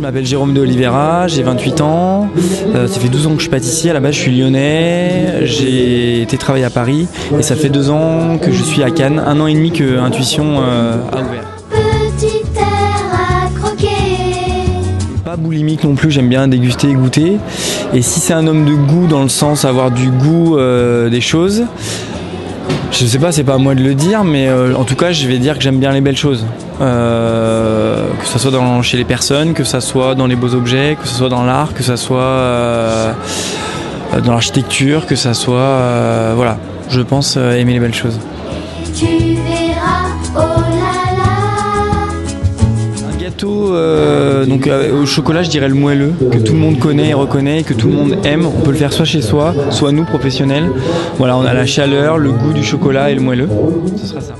m'appelle Jérôme de Oliveira, j'ai 28 ans, euh, ça fait 12 ans que je pâtissier, à la base je suis lyonnais, j'ai été travailler à Paris. Et ça fait deux ans que je suis à Cannes, un an et demi que Intuition euh, a ouvert. Pas boulimique non plus, j'aime bien déguster et goûter. Et si c'est un homme de goût dans le sens avoir du goût euh, des choses, je sais pas, c'est pas à moi de le dire, mais en tout cas, je vais dire que j'aime bien les belles choses. Euh, que ce soit dans, chez les personnes, que ce soit dans les beaux objets, que ce soit dans l'art, que ce soit euh, dans l'architecture, que ce soit. euh, voilà, je pense euh, aimer les belles choses. Tu verras, oh là là. Un gâteau euh, donc euh, au chocolat, je dirais le moelleux, que tout le monde connaît et reconnaît, que tout le monde aime. On peut le faire soit chez soi, soit nous professionnels. Voilà, on a la chaleur, le goût du chocolat et le moelleux. Ce sera ça.